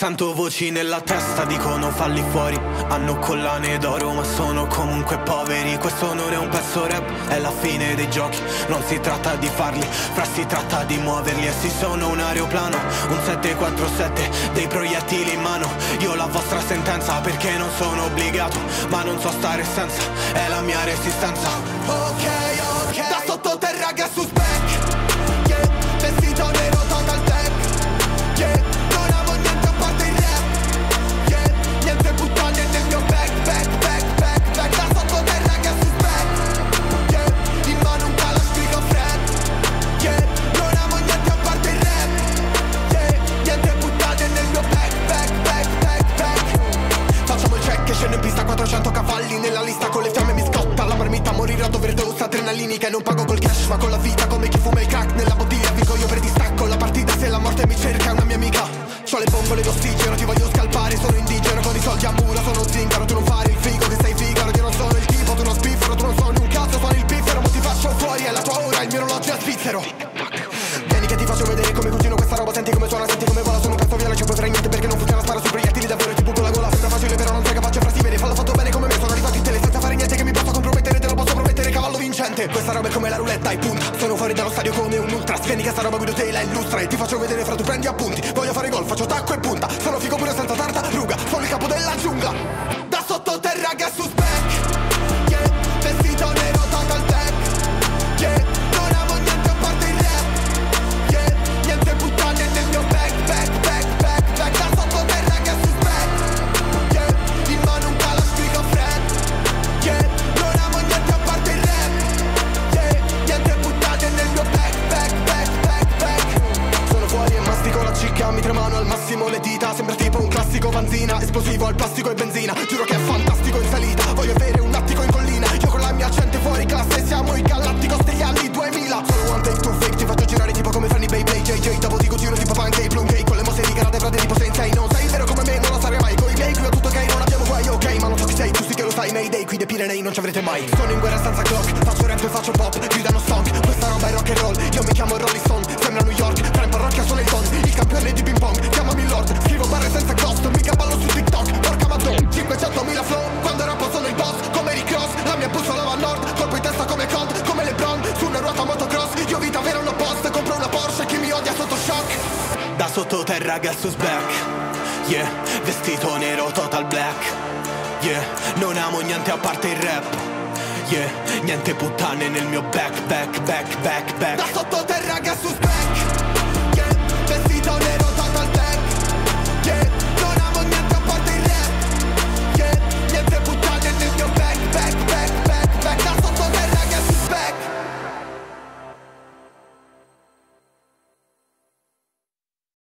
Sento voci nella testa, dicono falli fuori Hanno collane d'oro ma sono comunque poveri. Questo non è un pezzo rap, è la fine dei giochi. Non si tratta di farli, fra si tratta di muoverli. E si sono un aeroplano, un 747 Dei proiettili in mano, io la vostra sentenza Perché non sono obbligato, ma non so stare senza È la mia resistenza. Ok scendo in pista 400 cavalli Nella lista con le fiamme mi scotta La marmita a morire a dover dose adrenalini Che non pago col cash ma con la vita Come chi fuma il crack nella bottiglia. Dico io per distacco La partita se la morte mi cerca è una mia amica. C'ho le bombole d'ossigeno Ti voglio scalpare Sono indigeno con i soldi a muro Sono zingaro Tu non fare il figo che sei figaro Io non sono il tipo Tu non spiffero Tu non sono un cazzo Sono il piffero Ma ti faccio fuori È la tua ora Il mio orologio è svizzero. Vieni che ti faccio vedere come cucino questa roba Senti come suona, senti e Sono fuori dallo stadio come un ultra. Vieni che sta roba guido te la illustra. E ti faccio vedere fra tu prendi appunti. Voglio fare gol, faccio tacco e punta. Sono figo pure senza tartaruga. Sono il capo della giungla classico vanzina Esplosivo al plastico e benzina. Giuro che è fantastico in salita Voglio avere un attico in collina. Io con la mia gente fuori classe Siamo i galatticos degli anni 2000 Solo one take two fake Ti faccio girare tipo come Fanny Beyblade JJ Dopo ti giro tipo pancake Plum cake Con le mosse di karate frate tipo sensei Non sei vero come me Non lo sarei mai. Con i miei qui va tutto ok Non abbiamo guai ok Ma non so chi sei Tu sì che lo sai Mayday Qui dei Pirenei Non ci avrete mai. Sono in guerra senza clock Faccio rap e faccio pop Gridano song Questa roba è rock and roll sottoterra gas back Yeah, vestito nero total black. Yeah, non amo niente a parte il rap. Yeah, niente puttane nel mio back, back, back, back, back. Da sottoterra gas